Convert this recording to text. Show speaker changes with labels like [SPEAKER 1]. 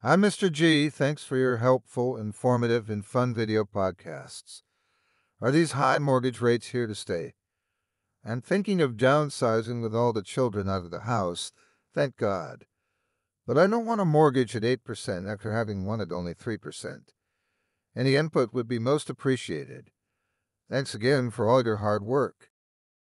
[SPEAKER 1] I'm Mr. G. Thanks for your helpful, informative, and fun video podcasts. Are these high mortgage rates here to stay? I'm thinking of downsizing with all the children out of the house, thank God. But I don't want a mortgage at 8% after having one at only 3%. Any input would be most appreciated. Thanks again for all your hard work.